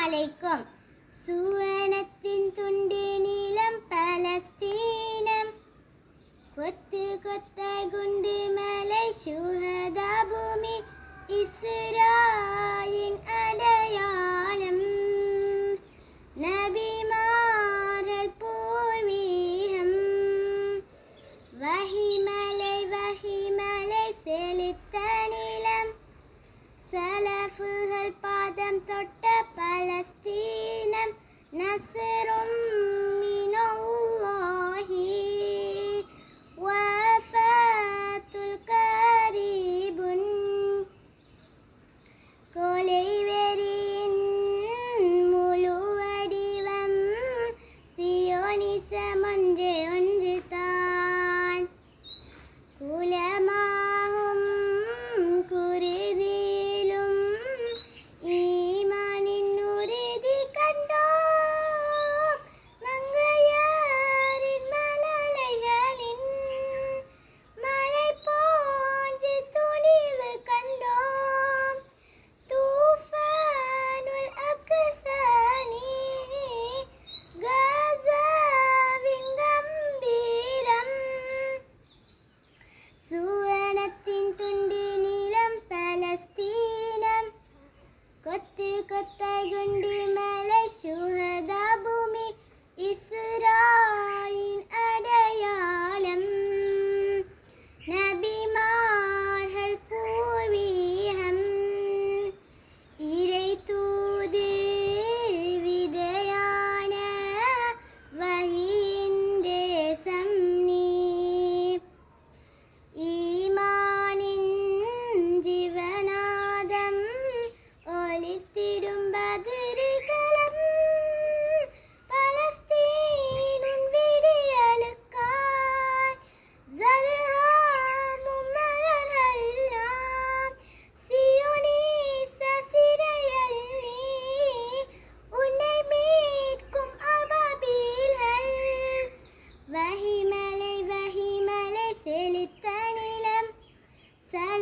அலைக்கும் சுவனத்தின் துண்டு நீளம் பலஸ்தீனம் கொத்து கொத்து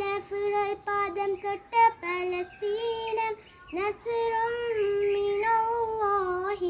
سلفها القدم كالتبلستينم نصر من الله